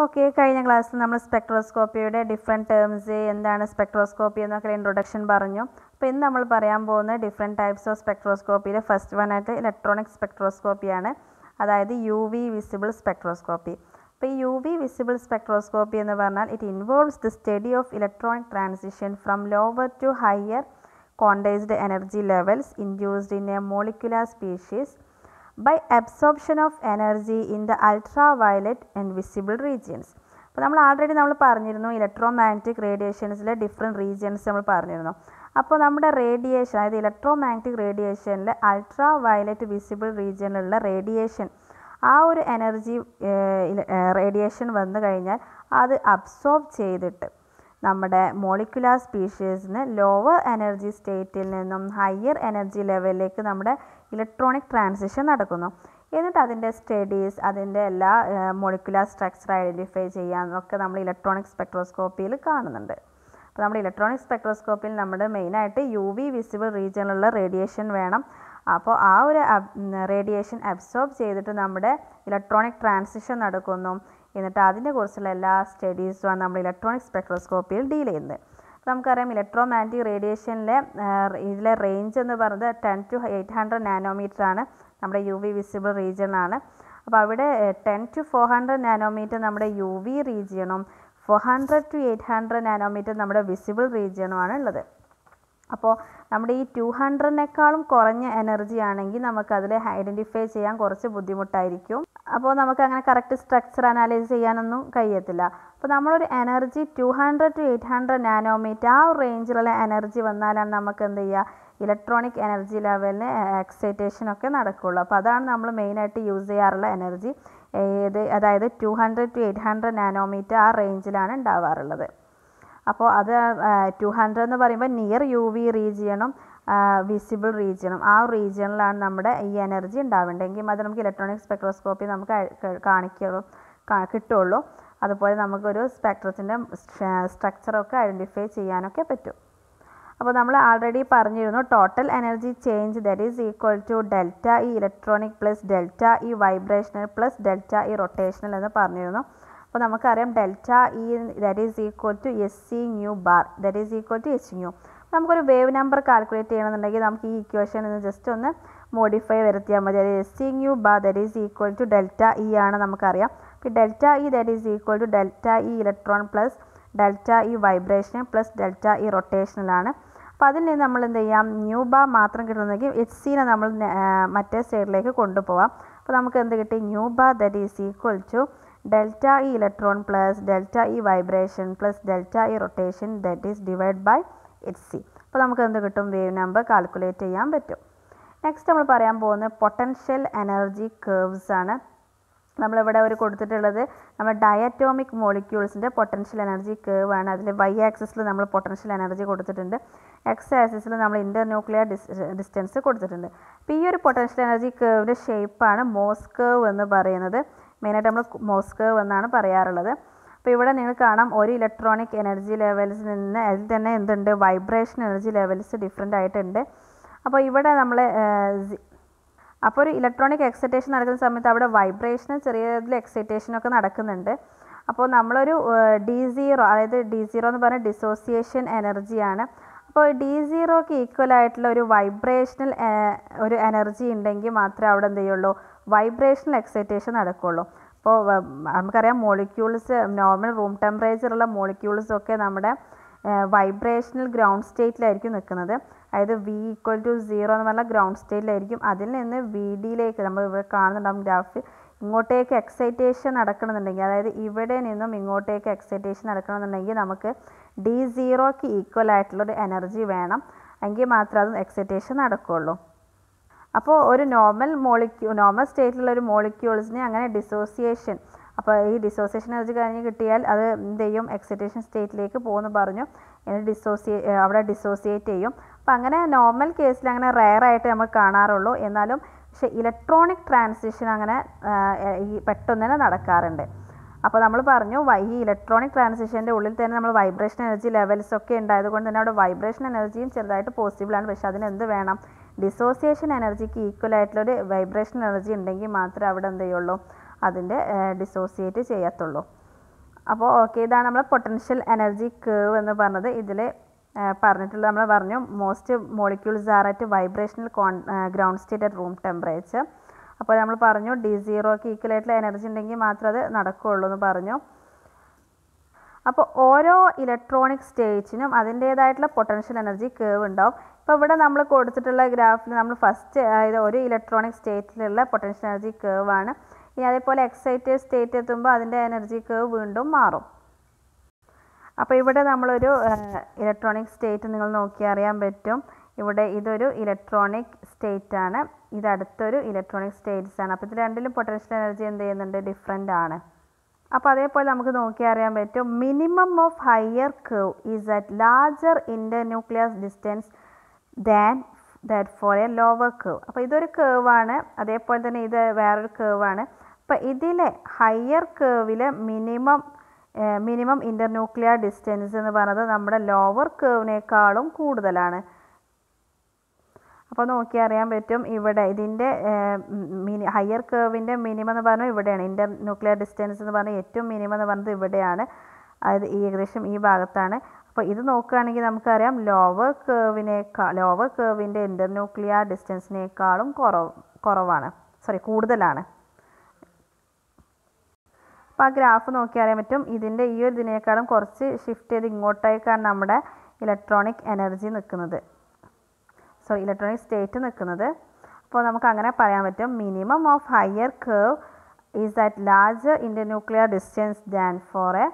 Okay കഴിഞ്ഞ ക്ലാസ്സിൽ നമ്മൾ സ്പെക്ട്രോസ്കോപ്പിയുടെ ഡിഫറെന്റ് ടേംസ് എന്താണ് സ്പെക്ട്രോസ്കോപ്പി എന്നൊക്കെ ഇൻട്രൊഡക്ഷൻ പറഞ്ഞു. അപ്പോൾ ഇന്ന് നമ്മൾ പറയാൻ പോകുന്ന ഡിഫറെന്റ് ടൈപ്സ് ഓഫ് സ്പെക്ട്രോസ്കോപ്പിയിലെ ഫസ്റ്റ് വൺ ആയിട്ട് ഇലക്ട്രോണിക് സ്പെക്ട്രോസ്കോപ്പിയാണ് അതായത് യു വി വിസിബിൾ സ്പെക്ട്രോസ്കോപ്പി അപ്പോൾ ഈ യു വി വിസിബിൾ സ്പെക്ട്രോസ്കോപ്പി എന്ന് പറഞ്ഞാൽ it involves the study of electronic transition from lower to higher quantised energy levels induced in a molecular molecular species absorption of energy in the ultraviolet and visible regions അപ്പോൾ നമ്മൾ already നമ്മൾ പറഞ്ഞിരുന്നു electromagnetic റേഡിയേഷൻസിലെ different regions നമ്മൾ പറഞ്ഞിരുന്നു. അപ്പോൾ നമ്മുടെ radiation അതായത് ഇലക്ട്രോ മാഗ്നറ്റിക് റേഡിയേഷനിൽ അൾട്രാ വയലറ്റ് വിസിബിൾ റീജിയനിലുള്ള റേഡിയേഷൻ ആ ഒരു എനർജി റേഡിയേഷൻ വന്നു കഴിഞ്ഞാൽ അത് അബ്സോർബ് ചെയ്തിട്ട് നമ്മുടെ മോളിക്കുലാർ സ്പീഷീസിന് ലോവർ എനർജി സ്റ്റേറ്റിൽ നിന്നും ഹയർ എനർജി ലെവലിലേക്ക് നമ്മുടെ ഇലക്ട്രോണിക് ട്രാൻസിഷൻ നടക്കുന്നു. എന്നിട്ട് അതിന്റെ സ്റ്റഡീസ് അതിന്റെ എല്ലാ മൊളിക്കുലർ സ്ട്രക്ചർ ഐഡന്റിഫൈ ചെയ്യാനൊക്കെ നമ്മൾ ഇലക്ട്രോണിക് സ്പെക്ട്രോസ്കോപ്പിയിൽ കാണുന്നുണ്ട്. അപ്പോൾ നമ്മുടെ ഇലക്ട്രോണിക് സ്പെക്ട്രോസ്കോപ്പിയിൽ നമ്മുടെ മെയിനായിട്ട് യു വി വിസിബിൾ റീജിയനിലുള്ള റേഡിയേഷൻ വേണം. അപ്പോൾ ആ ഒരു റേഡിയേഷൻ അബ്സോർബ് ചെയ്തിട്ട് നമ്മുടെ ഇലക്ട്രോണിക് ട്രാൻസിഷൻ നടക്കുന്നു. എന്നിട്ട് അതിനെക്കുറിച്ചുള്ള എല്ലാ സ്റ്റഡീസുമാണ് നമ്മൾ ഇലക്ട്രോണിക് സ്പെക്ട്രോസ്കോപ്പിയിൽ ഡീൽ ചെയ്യുന്നത്. നമുക്കറിയാം ഇലക്ട്രോ മാഗ്നറ്റിക് റേഡിയേഷനിലെ ഇതിലെ റേഞ്ച് എന്ന് പറയുന്നത് ten to eight hundred nanometre ആണ്. നമ്മുടെ യു വി വിസിബിൾ റീജിയനാണ് അപ്പോൾ അവിടെ ten to four hundred nanometre നമ്മുടെ U V റീജിയണും four hundred to eight hundred nanometre നമ്മുടെ വിസിബിൾ റീജിയണുമാണ് ഉള്ളത്. അപ്പോൾ നമ്മുടെ ഈ ടു ഹൺഡ്രഡിനേക്കാളും കുറഞ്ഞ എനർജി ആണെങ്കിൽ നമുക്കതിൽ ഐഡന്റിഫൈ ചെയ്യാൻ കുറച്ച് ബുദ്ധിമുട്ടായിരിക്കും. അപ്പോൾ നമുക്ക് അങ്ങനെ കറക്റ്റ് സ്ട്രക്ചർ അനാലൈസ് ചെയ്യാനൊന്നും കഴിയത്തില്ല. അപ്പോൾ നമ്മളൊരു energy two hundred to eight hundred nanometre ആ റേഞ്ചിലുള്ള എനർജി വന്നാലാണ് നമുക്ക് എന്ത് ചെയ്യുക? ഇലക്ട്രോണിക് എനർജി ലെവലിന് എക്സൈറ്റേഷൻ ഒക്കെ നടക്കുകയുള്ളൂ അപ്പോൾ അതാണ് നമ്മൾ മെയിനായിട്ട് യൂസ് ചെയ്യാറുള്ള എനർജി ഏത് അതായത് two hundred to eight hundred nanometre ആ റേഞ്ചിലാണ് ഉണ്ടാവാറുള്ളത്. അപ്പോൾ അത് ടു ഹൺഡ്രഡ് എന്ന് പറയുമ്പോൾ നിയർ യു വി റീജിയണും വിസിബിൾ റീജിയണും ആ റീജിയണിലാണ് നമ്മുടെ ഈ എനർജി ഉണ്ടാവേണ്ടതെങ്കിൽ അത് നമുക്ക് ഇലക്ട്രോണിക് സ്പെക്ട്രോസ്കോപ്പി നമുക്ക് കാണിക്കുള്ളൂ കിട്ടുള്ളൂ. അതുപോലെ നമുക്കൊരു സ്പെക്ട്രത്തിന്റെ സ്ട്രക്ചറൊക്കെ ഐഡന്റിഫൈ ചെയ്യാനൊക്കെ പറ്റും. അപ്പോൾ നമ്മൾ ആൾറെഡി പറഞ്ഞിരുന്നു total energy change that is equal to delta E electronic plus delta E vibrational plus delta E rotational എന്ന് പറഞ്ഞിരുന്നു. അപ്പോൾ നമുക്കറിയാം delta E that is equal to S C nu bar that is equal to H nu നമുക്കൊരു wave number calculate ചെയ്യണമെന്നുണ്ടെങ്കിൽ നമുക്ക് ഈ equation ഒന്ന് just ഒന്ന് മോഡിഫൈ വരുത്തിയാൽ മതി. അതായത് S C nu bar that is equal to delta E ആണ് നമുക്കറിയാം. ഇപ്പോൾ delta E that is equal to delta E electron plus delta E vibration plus delta E റൊട്ടേഷനിലാണ് അപ്പോൾ അതിൽ നിന്ന് നമ്മൾ എന്ത് ചെയ്യാം? ന്യൂ ബാർ മാത്രം കിട്ടുന്നെങ്കിൽ എച്ച് സീനെ നമ്മൾ മറ്റേ സൈഡിലേക്ക് കൊണ്ടുപോകാം അപ്പോൾ നമുക്ക് എന്ത് കിട്ടി? Nu bar that is equal to delta E electron plus delta E vibration plus delta E rotation that is divide by H C അപ്പോൾ നമുക്ക് എന്ത് കിട്ടും? വേവ് നമ്പർ കാൽക്കുലേറ്റ് ചെയ്യാൻ പറ്റും. നെക്സ്റ്റ് നമ്മൾ പറയാൻ പോകുന്നത് പൊട്ടൻഷ്യൽ എനർജി കേർവ്സ് ആണ്. നമ്മളിവിടെ ഒരു കൊടുത്തിട്ടുള്ളത് നമ്മൾ ഡയറ്റോമിക് മോളിക്യൂൾസിന്റെ പൊട്ടൻഷ്യൽ എനർജി കേവ് ആണ്. അതിൽ വൈ ആക്സിസിൽ നമ്മൾ പൊട്ടൻഷ്യൽ എനർജി കൊടുത്തിട്ടുണ്ട്. എക്സ് ആക്സിസിൽ നമ്മൾ ഇന്റർ ന്യൂക്ലിയർ ഡിസ്റ്റൻസ് കൊടുത്തിട്ടുണ്ട്. അപ്പോൾ ഈ ഒരു പൊട്ടൻഷ്യൽ എനർജി കേവിന്റെ ഷേപ്പാണ് മോസ് കേവ് എന്ന് പറയുന്നത്. മെയിനായിട്ട് നമ്മൾ മോസ് കേർവ് എന്നാണ് പറയാറുള്ളത്. അപ്പോൾ ഇവിടെ നിങ്ങൾ കാണാം ഒരു ഇലക്ട്രോണിക് എനർജി ലെവൽസിൽ നിന്ന് അതിൽ തന്നെ എന്തുണ്ട്? വൈബ്രേഷൻ എനർജി ലെവൽസ് ഡിഫറെന്റ് ആയിട്ടുണ്ട്. അപ്പോൾ ഇവിടെ നമ്മൾ അപ്പോൾ ഒരു ഇലക്ട്രോണിക് എക്സൈറ്റേഷൻ നടക്കുന്ന സമയത്ത് അവിടെ വൈബ്രേഷനും ചെറിയ രീതിയിൽ എക്സൈറ്റേഷനൊക്കെ നടക്കുന്നുണ്ട്. അപ്പോൾ നമ്മളൊരു ഡി സീറോ അതായത് ഡി സീറോ എന്ന് പറഞ്ഞാൽ ഡിസോസിയേഷൻ എനർജിയാണ് അപ്പോൾ ഡി സീറോക്ക് ഈക്വൽ ആയിട്ടുള്ള ഒരു വൈബ്രേഷണൽ ഒരു എനർജി ഉണ്ടെങ്കിൽ മാത്രമേ അവിടെ എന്ത് ചെയ്യുള്ളൂ? വൈബ്രേഷണൽ എക്സൈറ്റേഷൻ നടക്കുകയുള്ളൂ അപ്പോൾ നമുക്കറിയാം മോളിക്യൂൾസ് നോർമൽ റൂം ടെമ്പറേച്ചറുള്ള മോളിക്യൂൾസൊക്കെ നമ്മുടെ വൈബ്രേഷണൽ ഗ്രൗണ്ട് സ്റ്റേറ്റിലായിരിക്കും നിൽക്കുന്നത്. അതായത് വി ഈക്വൽ ടു സീറോ എന്ന് പറഞ്ഞാൽ ഗ്രൗണ്ട് സ്റ്റേറ്റിലായിരിക്കും അതിൽ നിന്ന് വി ഡിയിലേക്ക് നമ്മൾ ഇവിടെ കാണുന്നുണ്ടാവും ഗ്രാഫ് ഇങ്ങോട്ടേക്ക് എക്സൈറ്റേഷൻ നടക്കണമെന്നുണ്ടെങ്കിൽ അതായത് ഇവിടെ നിന്നും ഇങ്ങോട്ടേക്ക് എക്സൈറ്റേഷൻ നടക്കണമെന്നുണ്ടെങ്കിൽ നമുക്ക് ഡി സീറോക്ക് ഈക്വൽ ആയിട്ടുള്ളൊരു എനർജി വേണം. എങ്കിൽ മാത്രമേ അത് എക്സൈറ്റേഷൻ നടക്കുകയുള്ളൂ അപ്പോൾ ഒരു നോർമൽ മോളിക്യൂ നോർമൽ സ്റ്റേറ്റിലുള്ള ഒരു മോളിക്യൂൾസിനെ അങ്ങനെ ഡിസോസിയേഷൻ അപ്പോൾ ഈ ഡിസോസിയേഷൻ എനർജി കഴിഞ്ഞ് കിട്ടിയാൽ അത് എന്ത് ചെയ്യും? എക്സൈറ്റേഷൻ സ്റ്റേറ്റിലേക്ക് പോകുമെന്ന് പറഞ്ഞു. എന്നിട്ട് ഡിസോസിയേ അവിടെ ഡിസോസിയേറ്റ് ചെയ്യും. അപ്പോൾ അങ്ങനെ നോർമൽ കേസിൽ അങ്ങനെ റെയർ ആയിട്ട് നമ്മൾ കാണാറുള്ളൂ. എന്നാലും പക്ഷേ ഇലക്ട്രോണിക് ട്രാൻസിഷൻ അങ്ങനെ ഈ പെട്ടെന്ന് തന്നെ നടക്കാറുണ്ട്. അപ്പോൾ നമ്മൾ പറഞ്ഞു ഈ ഇലക്ട്രോണിക് ട്രാൻസിഷന്റെ ഉള്ളിൽ തന്നെ നമ്മൾ വൈബ്രേഷൻ എനർജി ലെവൽസ് ഒക്കെ ഉണ്ടായതുകൊണ്ട് തന്നെ അവിടെ വൈബ്രേഷൻ എനർജിയും ചെറുതായിട്ട് പോസിബിളാണ് പക്ഷേ അതിന് എന്ത് വേണം? ഡിസോസിയേഷൻ എനർജിക്ക് ഈക്വൽ വൈബ്രേഷൻ എനർജി ഉണ്ടെങ്കിൽ മാത്രമേ അവിടെ എന്ത് ചെയ്യുള്ളൂ? അതിന്റെ ഡിസോസിയേറ്റ് ചെയ്യത്തുള്ളൂ. അപ്പോൾ ഓക്കെ ഇതാണ് നമ്മൾ പൊട്ടൻഷ്യൽ എനർജി കേവ് എന്ന് പറഞ്ഞത്. ഇതിൽ പറഞ്ഞിട്ടുള്ളത് നമ്മൾ പറഞ്ഞു most molecules are at vibrational con ground state at room temperature അപ്പോൾ നമ്മൾ പറഞ്ഞു ഡി സീറോക്ക് ഈക്വൽ ആയിട്ടുള്ള എനർജി ഉണ്ടെങ്കിൽ മാത്രമേ അത് നടക്കുകയുള്ളൂ എന്ന് പറഞ്ഞു. അപ്പോൾ ഓരോ ഇലക്ട്രോണിക് സ്റ്റേജിനും അതിന്റേതായിട്ടുള്ള പൊട്ടൻഷ്യൽ എനർജി കേവ് ഉണ്ടാവും. ഇപ്പോൾ ഇവിടെ നമ്മൾ കൊടുത്തിട്ടുള്ള ഗ്രാഫിൽ നമ്മൾ ഫസ്റ്റ് അതായത് ഒരു ഇലക്ട്രോണിക് സ്റ്റേറ്റിലുള്ള പൊട്ടൻഷ്യൽ എനർജി കേവ് ആണ്. ഇനി അതേപോലെ എക്സൈറ്റഡ് സ്റ്റേറ്റ് എത്തുമ്പോൾ അതിന്റെ എനർജി കേവ് വീണ്ടും മാറും. അപ്പോൾ ഇവിടെ നമ്മളൊരു ഇലക്ട്രോണിക് സ്റ്റേറ്റ് നിങ്ങൾ നോക്കി അറിയാൻ പറ്റും. ഇവിടെ ഇതൊരു ഇലക്ട്രോണിക് സ്റ്റേറ്റ് ആണ്. ഇത് അടുത്തൊരു ഇലക്ട്രോണിക് സ്റ്റേറ്റ്സ് ആണ്. അപ്പോൾ ഇത് രണ്ടിലും പൊട്ടൻഷ്യൽ എനർജി എന്ത് ചെയ്യുന്നുണ്ട്? ഡിഫറെന്റ് ആണ്. അപ്പോൾ അതേപോലെ നമുക്ക് നോക്കി അറിയാൻ പറ്റും. Minimum of higher curve is at larger inter nucleus distance than that for a lower curve അപ്പോൾ ഇതൊരു കേവാണ് അതേപോലെ തന്നെ ഇത് വേറൊരു കേവാണ് അപ്പോൾ ഇതിലെ ഹയർ കേവിലെ minimum minimum internuclear distance എന്ന് പറയുന്നത് നമ്മുടെ ലോവർ കേവിനേക്കാളും കൂടുതലാണ്. അപ്പോൾ നോക്കി അറിയാൻ പറ്റും ഇവിടെ ഇതിന്റെ മിനി ഹയർ കേവിന്റെ മിനിമം എന്ന് പറഞ്ഞാൽ ഇവിടെയാണ്. ഇന്റർ ന്യൂക്ലിയർ ഡിസ്റ്റൻസ് എന്ന് പറഞ്ഞാൽ ഏറ്റവും മിനിമം എന്ന് പറഞ്ഞത് ഇവിടെയാണ്. അതായത് ഏകദേശം ഈ ഭാഗത്താണ്. അപ്പോൾ ഇത് നോക്കുകയാണെങ്കിൽ നമുക്കറിയാം ലോവർ കേവിനേക്കാൾ ലോവർ കേവിന്റെ ഇന്റർ ന്യൂക്ലിയർ ഡിസ്റ്റൻസിനേക്കാളും കുറവ് കുറവാണ്. സോറി കൂടുതലാണ്. അപ്പോൾ ആ ഗ്രാഫ് നോക്കി അറിയാൻ പറ്റും. ഇതിന്റെ ഈ ഒരു ഇതിനേക്കാളും കുറച്ച് ഷിഫ്റ്റ് ചെയ്ത് ഇങ്ങോട്ടേക്കാണ് നമ്മുടെ ഇലക്ട്രോണിക് എനർജി നിൽക്കുന്നത്. സോറി ഇലക്ട്രോണിക് സ്റ്റേറ്റ് നിൽക്കുന്നത്. അപ്പോൾ നമുക്ക് അങ്ങനെ പറയാൻ പറ്റും. Minimum of higher curve is at larger internuclear distance than for a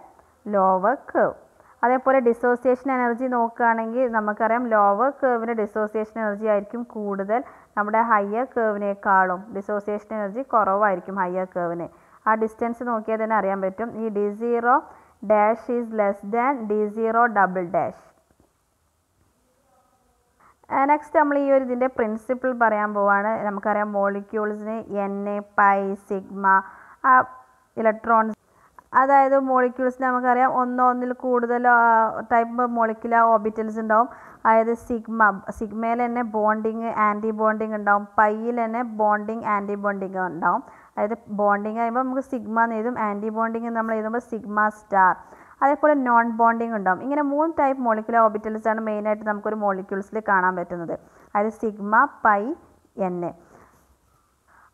lower curve അതേപോലെ ഡിസോസിയേഷൻ എനർജി നോക്കുകയാണെങ്കിൽ നമുക്കറിയാം ലോവർ കേവിന്റെ ഡിസോസിയേഷൻ എനർജി ആയിരിക്കും കൂടുതൽ. നമ്മുടെ ഹയർ കേവിനേക്കാളും ഡിസോസിയേഷൻ എനർജി കുറവായിരിക്കും ഹയർ കേവിന് ആ ഡിസ്റ്റൻസ് നോക്കിയാൽ തന്നെ അറിയാൻ പറ്റും. ഈ D zero dash is less than D zero double dash next നമ്മൾ ഈ ഒരു ഇതിന്റെ പ്രിൻസിപ്പിൾ പറയാൻ പോവാണ്. നമുക്കറിയാം മോളിക്യൂൾസിന് N A pi sigma electrons അതായത് മോളിക്യൂൾസിന് നമുക്കറിയാം ഒന്നോ ഒന്നിൽ കൂടുതൽ ടൈപ്പ് മോളിക്കുലർ ഓബിറ്റൽസ് ഉണ്ടാവും. അതായത് സിഗ്മ സിഗ്മയിൽ തന്നെ ബോണ്ടിങ് ആന്റി ബോണ്ടിങ് ഉണ്ടാവും. പൈയിൽ തന്നെ ബോണ്ടിങ് ആന്റി ബോണ്ടിങ് ഉണ്ടാവും. അതായത് ബോണ്ടിങ് ആകുമ്പോൾ നമുക്ക് സിഗ്മ എന്ന് എഴുതും. ആന്റി ബോണ്ടിങ് നമ്മൾ എഴുതുമ്പോൾ സിഗ്മ സ്റ്റാർ അതേപോലെ നോൺ ബോണ്ടിങ് ഉണ്ടാവും. ഇങ്ങനെ മൂന്ന് ടൈപ്പ് മോളിക്കുലർ ഓർബിറ്റൽസ് ആണ് മെയിനായിട്ട് നമുക്കൊരു മോളിക്യൂൾസിൽ കാണാൻ പറ്റുന്നത്. അതായത് സിഗ്മ പൈ എൻ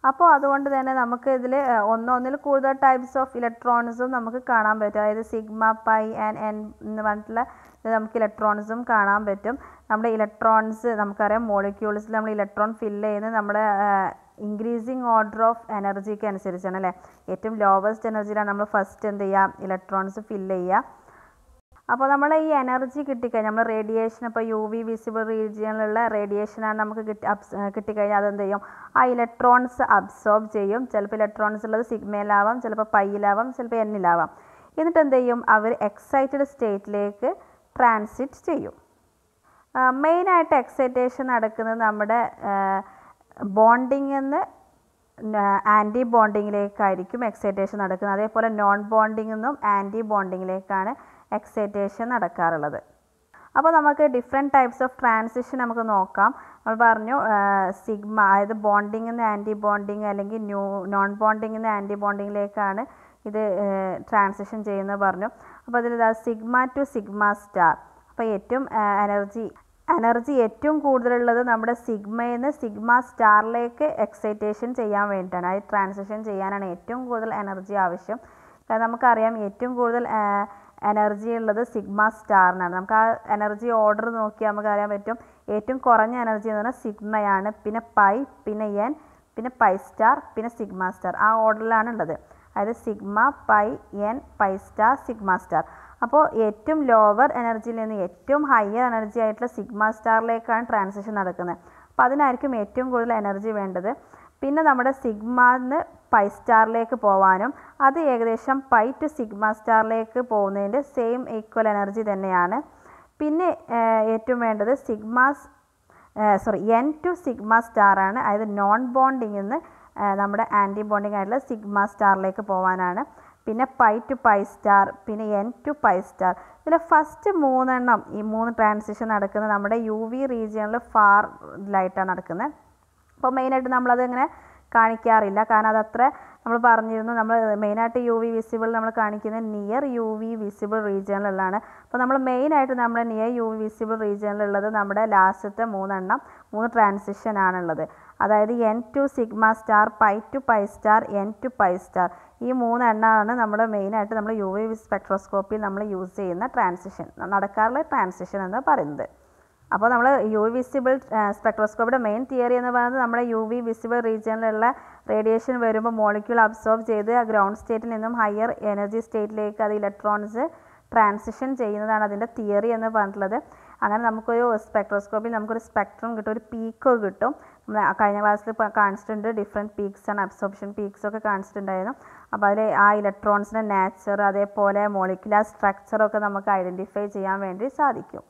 അപ്പോൾ അതുകൊണ്ട് തന്നെ നമുക്ക് ഇതിൽ ഒന്നൊന്നിൽ കൂടുതൽ ടൈപ്സ് ഓഫ് ഇലക്ട്രോൺസും നമുക്ക് കാണാൻ പറ്റും. അതായത് സിഗ്മ പൈ ആൻഡ് എൻ എന്ന് പറഞ്ഞിട്ടുള്ള നമുക്ക് ഇലക്ട്രോൺസും കാണാൻ പറ്റും. നമ്മുടെ ഇലക്ട്രോൺസ് നമുക്കറിയാം മോളിക്യൂൾസിൽ നമ്മൾ ഇലക്ട്രോൺ ഫില്ല് ചെയ്യുന്നത് നമ്മുടെ ഇൻക്രീസിങ് ഓർഡർ ഓഫ് എനർജിക്ക് അനുസരിച്ചാണ് അല്ലേ? ഏറ്റവും ലോവസ്റ്റ് എനർജിയിലാണ് നമ്മൾ ഫസ്റ്റ് എന്ത് ചെയ്യുക? ഇലക്ട്രോൺസ് ഫില്ല് ചെയ്യുക. അപ്പോൾ നമ്മൾ ഈ എനർജി കിട്ടിക്കഴിഞ്ഞാൽ നമ്മൾ റേഡിയേഷൻ ഇപ്പോൾ യു വി വിസിബിൾ റീജിയനിലുള്ള റേഡിയേഷനാണ് നമുക്ക് കിട്ടി അബ്സ് കിട്ടിക്കഴിഞ്ഞാൽ അതെന്ത് ചെയ്യും? ആ ഇലക്ട്രോൺസ് അബ്സോർബ് ചെയ്യും. ചിലപ്പോൾ ഇലക്ട്രോൺസ് ഉള്ളത് സിഗ്മയിലാവാം ചിലപ്പോൾ പൈയിലാവാം ചിലപ്പോൾ എന്നിലാവാം എന്നിട്ട് എന്ത് ചെയ്യും? അവർ എക്സൈറ്റഡ് സ്റ്റേറ്റിലേക്ക് ട്രാൻസിറ്റ് ചെയ്യും. മെയിനായിട്ട് എക്സൈറ്റേഷൻ നടക്കുന്നത് നമ്മുടെ ബോണ്ടിങ് എന്ന് ആന്റി ബോണ്ടിങ്ങിലേക്കായിരിക്കും എക്സൈറ്റേഷൻ നടക്കുന്നത്. അതേപോലെ നോൺ ബോണ്ടിങ്ങിൽ നിന്നും ആന്റി ബോണ്ടിങ്ങിലേക്കാണ് എക്സൈറ്റേഷൻ നടക്കാറുള്ളത്. അപ്പോൾ നമുക്ക് ഡിഫറെന്റ് ടൈപ്സ് ഓഫ് ട്രാൻസിഷൻ നമുക്ക് നോക്കാം. നമ്മൾ പറഞ്ഞു സിഗ്മ അതായത് ബോണ്ടിങ്ങിൽ നിന്ന് ആന്റി ബോണ്ടിങ് അല്ലെങ്കിൽ ന്യൂ നോൺ ബോണ്ടിങ്ങിൽ നിന്ന് ആന്റി ബോണ്ടിങ്ങിലേക്കാണ് ഇത് ട്രാൻസിഷൻ ചെയ്യുന്നത് പറഞ്ഞു. അപ്പോൾ അതിൽ സിഗ്മ ടു സിഗ്മ സ്റ്റാർ അപ്പോൾ ഏറ്റവും എനർജി എനർജി ഏറ്റവും കൂടുതലുള്ളത് നമ്മുടെ സിഗ്മയിൽ നിന്ന് സിഗ്മ സ്റ്റാറിലേക്ക് എക്സൈറ്റേഷൻ ചെയ്യാൻ വേണ്ടിയിട്ടാണ്. അതായത് ട്രാൻസിഷൻ ചെയ്യാനാണ് ഏറ്റവും കൂടുതൽ എനർജി ആവശ്യം. കാരണം നമുക്കറിയാം ഏറ്റവും കൂടുതൽ എനർജി ഉള്ളത് സിഗ്മ സ്റ്റാറിനാണ് നമുക്ക് ആ എനർജി ഓർഡർ നോക്കിയാൽ നമുക്ക് അറിയാൻ പറ്റും. ഏറ്റവും കുറഞ്ഞ എനർജി എന്ന് പറഞ്ഞാൽ സിഗ്മയാണ് പിന്നെ പൈ പിന്നെ എൻ പിന്നെ പൈ സ്റ്റാർ പിന്നെ സിഗ്മ സ്റ്റാർ ആ ഓർഡറിലാണ് ഉള്ളത്. അതായത് sigma pi N pi star sigma star. അപ്പോൾ ഏറ്റവും ലോവർ എനർജിയിൽ നിന്ന് ഏറ്റവും ഹയർ എനർജി ആയിട്ടുള്ള സിഗ്മ സ്റ്റാറിലേക്കാണ് ട്രാൻസിഷൻ നടക്കുന്നത്. അപ്പോൾ അതിനായിരിക്കും ഏറ്റവും കൂടുതൽ എനർജി വേണ്ടത്. പിന്നെ നമ്മുടെ സിഗ്മന്ന് പൈ സ്റ്റാറിലേക്ക് പോവാനും അത് ഏകദേശം പൈ ടു സിഗ്മ സ്റ്റാറിലേക്ക് പോകുന്നതിന്റെ സെയിം ഈക്വൽ എനർജി തന്നെയാണ്. പിന്നെ ഏറ്റവും വേണ്ടത് sigma sorry N to sigma സ്റ്റാറാണ്. അതായത് നോൺ ബോണ്ടിങ്ങിൽ നിന്ന് നമ്മുടെ ആന്റി ബോണ്ടിങ് ആയിട്ടുള്ള സിഗ്മ സ്റ്റാറിലേക്ക് പോകാനാണ് പിന്നെ പൈ ടു പൈ സ്റ്റാർ പിന്നെ എൻ ടു പൈ സ്റ്റാർ ഇതിൽ ഫസ്റ്റ് മൂന്നെണ്ണം ഈ മൂന്ന് ട്രാൻസിഷൻ നടക്കുന്നത് നമ്മുടെ യു വി റീജിയണിൽ ഫാറിലായിട്ടാണ് നടക്കുന്നത് അപ്പോൾ മെയിനായിട്ട് നമ്മളത് ഇങ്ങനെ കാണിക്കാറില്ല. കാരണം അതത്ര നമ്മൾ പറഞ്ഞിരുന്നു നമ്മൾ മെയിനായിട്ട് യു വി വിസിബിൾ നമ്മൾ കാണിക്കുന്നത് നിയർ യു വി വിസിബിൾ റീജിയനിലുള്ളതാണ് അപ്പോൾ നമ്മൾ മെയിനായിട്ട് നമ്മൾ നിയർ യു വി വിസിബിൾ റീജിയണിലുള്ളത് നമ്മുടെ ലാസ്റ്റത്തെ മൂന്നെണ്ണം മൂന്ന് ട്രാൻസിഷൻ ആണുള്ളത്. അതായത് N to sigma star pi to pi star N to pi star ഈ മൂന്നെണ്ണമാണ് നമ്മൾ മെയിനായിട്ട് നമ്മൾ യു വി സ്പെക്ട്രോസ്കോപ്പിൽ നമ്മൾ യൂസ് ചെയ്യുന്ന ട്രാൻസിഷൻ നടക്കാറുള്ള ട്രാൻസിഷൻ എന്ന് പറയുന്നത്. അപ്പോൾ നമ്മൾ യു വിസിബിൾ സ്പെക്ട്രോസ്കോപ്പിയുടെ മെയിൻ തിയറി എന്ന് പറയുന്നത് നമ്മുടെ യു വി വിസിബിൾ റീജിയനിലുള്ള റേഡിയേഷൻ വരുമ്പോൾ മോളിക്യൂൾ അബ്സോർബ് ചെയ്ത് ഗ്രൗണ്ട് സ്റ്റേറ്റിൽ നിന്നും ഹയർ എനർജി സ്റ്റേറ്റിലേക്ക് അത് ഇലക്ട്രോൺസ് ട്രാൻസിഷൻ ചെയ്യുന്നതാണ് അതിന്റെ തിയറി എന്ന് പറഞ്ഞിട്ടുള്ളത്. അങ്ങനെ നമുക്കൊരു സ്പെക്ട്രോസ്കോപ്പിൽ നമുക്കൊരു സ്പെക്ട്രം കിട്ടും ഒരു പീക്കോ കിട്ടും. കഴിഞ്ഞ ക്ലാസ്സിൽ കാണിച്ചിട്ടുണ്ട് ഡിഫറെന്റ് പീക്സ് ആണ് അബ്സോർപ്ഷൻ പീക്സ് ഒക്കെ കാണിച്ചിട്ടുണ്ടായിരുന്നു. അപ്പോൾ അതിൽ ആ ഇലക്ട്രോൺസിന്റെ നാച്ചർ അതേപോലെ മോളിക്കുലർ സ്ട്രക്ചറൊക്കെ നമുക്ക് ഐഡന്റിഫൈ ചെയ്യാൻ വേണ്ടി സാധിക്കും.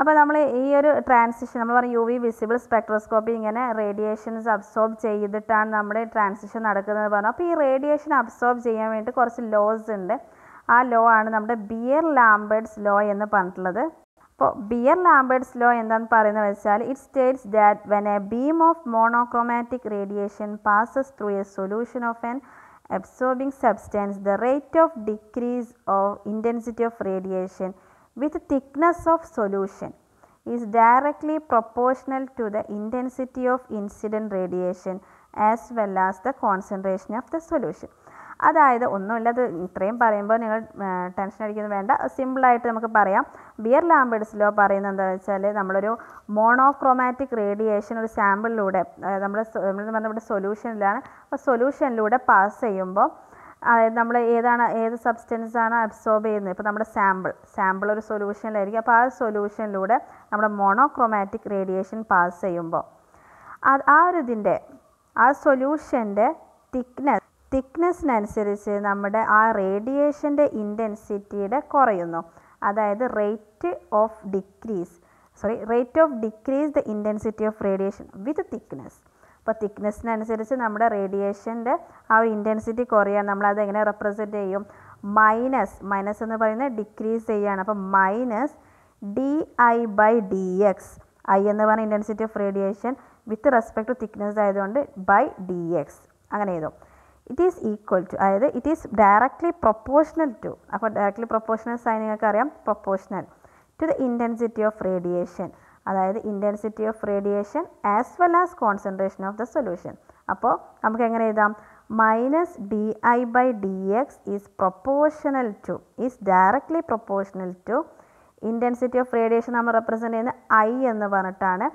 അപ്പോൾ നമ്മൾ ഈ ഒരു ട്രാൻസിഷൻ നമ്മൾ പറയും യു വി വിസിബിൾ സ്പെക്ട്രോസ്കോപ്പി ഇങ്ങനെ റേഡിയേഷൻസ് അബ്സോർബ് ചെയ്തിട്ടാണ് നമ്മുടെ ട്രാൻസിഷൻ നടക്കുന്നത് പറഞ്ഞു അപ്പോൾ ഈ റേഡിയേഷൻ അബ്സോർബ് ചെയ്യാൻ വേണ്ടി കുറച്ച് ലോസ് ഉണ്ട്. ആ ലോ ആണ് നമ്മുടെ ബിയർ ലാംബേർഡ്സ് ലോ എന്ന് പറഞ്ഞിട്ടുള്ളത് അപ്പോൾ ബിയർ ലാംബേർഡ്സ് ലോ എന്താണെന്ന് പറയുന്നത് വെച്ചാൽ it states that when a beam of monochromatic radiation passes through a solution of an absorbing substance the rate of decrease of intensity of radiation with thickness of solution is directly proportional to the intensity of incident radiation as well as the concentration of the solution അതായത് ഒന്നുമില്ല അത് ഇത്രയും പറയുമ്പോൾ നിങ്ങൾ tension അടിക്കുന്നത് വേണ്ട സിമ്പിളായിട്ട് നമുക്ക് പറയാം. ബിയർ ലാംബേഡ്സ് ലോ പറയുന്നത് എന്താണെന്ന് വെച്ചാൽ നമ്മളൊരു മോണോക്രോമാറ്റിക് റേഡിയേഷൻ ഒരു സാമ്പിളിലൂടെ നമ്മുടെ നമ്മൾ നമ്മുടെ സൊല്യൂഷനിലാണ് അപ്പോൾ സൊല്യൂഷനിലൂടെ പാസ് ചെയ്യുമ്പോൾ അതായത് നമ്മൾ ഏതാണ് ഏത് സബ്സ്റ്റൻസ് ആണ് അബ്സോർബ് ചെയ്യുന്നത്? ഇപ്പോൾ നമ്മുടെ സാമ്പിൾ സാമ്പിൾ ഒരു സൊല്യൂഷനിലായിരിക്കും അപ്പോൾ ആ സൊല്യൂഷനിലൂടെ നമ്മുടെ മോണോക്രോമാറ്റിക് റേഡിയേഷൻ പാസ് ചെയ്യുമ്പോൾ ആ ഒരു ഇതിന്റെ ആ സൊല്യൂഷന്റെ തിക്നെസ് തിക്നെസ്സിനനുസരിച്ച് നമ്മുടെ ആ റേഡിയേഷന്റെ ഇന്റൻസിറ്റിയുടെ കുറയുന്നു. അതായത് rate of decrease. Sorry rate of decrease the intensity of radiation with thickness. അപ്പോൾ തിക്നെസ്സിനനുസരിച്ച് നമ്മുടെ റേഡിയേഷന്റെ ആ ഒരു ഇന്റൻസിറ്റി കുറയാൻ നമ്മളത് എങ്ങനെ റെപ്രസെന്റ് ചെയ്യും? മൈനസ് മൈനസ് എന്ന് പറയുന്നത് ഡിക്രീസ് ചെയ്യാണ് അപ്പോൾ minus D I by D X. I എന്ന് പറഞ്ഞ intensity of radiation with respect to thickness ആയതുകൊണ്ട് ബൈ ഡി എക്സ്. അങ്ങനെ എഴുതും. ഇറ്റ് ഈസ് ഈക്വൽ ടു അതായത് it is directly proportional to അപ്പോൾ ഡയറക്ട്ലി പ്രൊപ്പോഷണൽ സൈൻ നിങ്ങൾക്ക് അറിയാം? Proportional to the intensity of radiation അതായത് intensity of radiation as well as concentration of the solution അപ്പോൾ നമുക്ക് എങ്ങനെ എഴുതാം? Minus D I by D X is proportional to is directly proportional to intensity of radiation നമ്മൾ represent ചെയ്യുന്നത് I എന്ന് പറഞ്ഞിട്ടാണ്.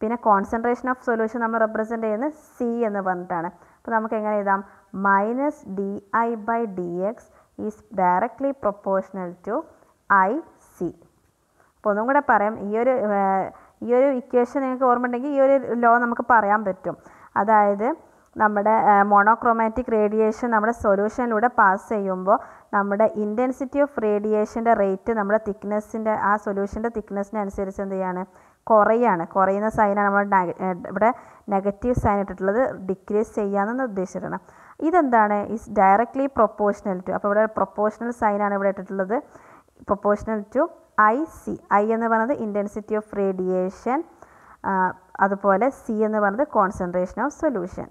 പിന്നെ കോൺസെൻട്രേഷൻ ഓഫ് സൊല്യൂഷൻ നമ്മൾ റെപ്രസെന്റ് ചെയ്യുന്നത് സി എന്ന് പറഞ്ഞിട്ടാണ്. അപ്പോൾ നമുക്ക് എങ്ങനെ എഴുതാം? I by D X is directly proportional to I C അപ്പോൾ ഒന്നും കൂടെ പറയാം. ഈ ഒരു ഈ ഒരു ഇക്വേഷൻ നിങ്ങൾക്ക് ഓർമ്മ ഉണ്ടെങ്കിൽ ഈ ഒരു ലോ നമുക്ക് പറയാൻ പറ്റും. അതായത് നമ്മുടെ മോണോക്രോമാറ്റിക് റേഡിയേഷൻ നമ്മുടെ സൊല്യൂഷനിലൂടെ പാസ് ചെയ്യുമ്പോൾ നമ്മുടെ ഇന്റൻസിറ്റി ഓഫ് റേഡിയേഷന്റെ റേറ്റ് നമ്മുടെ തിക്നെസ്സിന്റെ ആ സൊല്യൂഷന്റെ തിക്നെസ്സിനനുസരിച്ച് എന്ത് ചെയ്യാണ്? കുറയാണ്. കുറയുന്ന സൈനാണ് നമ്മൾ ഇവിടെ നെഗറ്റീവ് സൈൻ ഇട്ടിട്ടുള്ളത്. ഡിക്രീസ് ചെയ്യാമെന്ന് ഉദ്ദേശിച്ചിട്ടാണ് ഇതെന്താണ്? ഇസ് ഡയറക്ട്ലി പ്രൊപ്പോഷണൽ ടു അപ്പോൾ ഇവിടെ പ്രൊപ്പോഷണൽ സൈനാണ് ഇവിടെ ഇട്ടിട്ടുള്ളത്. Proportional to I C I എന്ന് പറയുന്നത് ഇന്റൻസിറ്റി ഓഫ് റേഡിയേഷൻ അതുപോലെ സി എന്ന് പറയുന്നത് കോൺസെൻട്രേഷൻ ഓഫ് സൊല്യൂഷൻ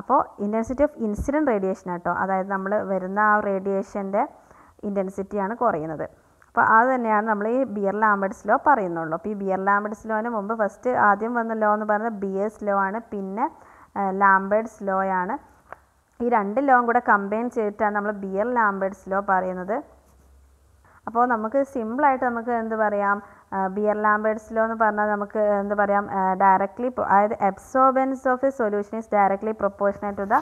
അപ്പോൾ ഇന്റൻസിറ്റി ഓഫ് ഇൻസിഡന്റ് റേഡിയേഷൻ കേട്ടോ. അതായത് നമ്മൾ വരുന്ന ആ റേഡിയേഷന്റെ ഇന്റൻസിറ്റിയാണ് കുറയുന്നത്. അപ്പോൾ അത് തന്നെയാണ് നമ്മൾ ഈ ബിയർ ലാംബർട്സ് ലോ പറയുന്നുള്ളൂ. അപ്പോൾ ഈ ബിയർ ലാംബർട്സ് ലോന് മുമ്പ് ഫസ്റ്റ് ആദ്യം വന്ന ലോ എന്ന് പറയുന്നത് ബിയേഴ്സ് ലോ ആണ്. പിന്നെ ലാംബേർഡ്സ് ലോയാണ് ഈ രണ്ട് ലോം കൂടെ കമ്പൈൻ ചെയ്തിട്ടാണ് നമ്മൾ ബിയർ ലാംബേർഡ്സ് ലോ പറയുന്നത്. അപ്പോൾ നമുക്ക് സിമ്പിളായിട്ട് നമുക്ക് എന്ത് പറയാം? ബിയർ ലാംബേർഡ്സ് ലോ എന്ന് പറഞ്ഞാൽ നമുക്ക് എന്ത് പറയാം? ഡയറക്ട്ലി അതായത് absorbance of a solution is directly proportional to the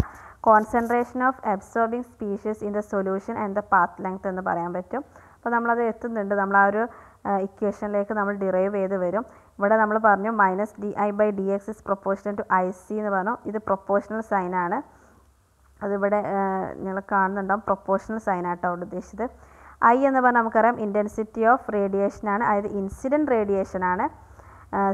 concentration of absorbing species in the solution and the path length എന്ന് പറയാൻ പറ്റും. അപ്പോൾ നമ്മളത് എത്തുന്നുണ്ട്. നമ്മൾ ആ ഒരു ഇക്വേഷനിലേക്ക് നമ്മൾ ഡിറൈവ് ചെയ്ത് വരും. ഇവിടെ നമ്മൾ പറഞ്ഞു minus D I by D X is proportional to I C എന്ന് പറഞ്ഞു. ഇത് പ്രൊപ്പോർഷണൽ സൈനാണ് അതിവിടെ നിങ്ങൾ കാണുന്നുണ്ടാവും. പ്രൊപ്പോർഷണൽ സൈനായിട്ടാണ് അവിടെ ഉദ്ദേശിച്ചത്. ഐ എന്ന് പറഞ്ഞാൽ നമുക്കറിയാം ഇന്റൻസിറ്റി ഓഫ് റേഡിയേഷൻ ആണ്. അതായത് ഇൻസിഡന്റ് റേഡിയേഷൻ ആണ്.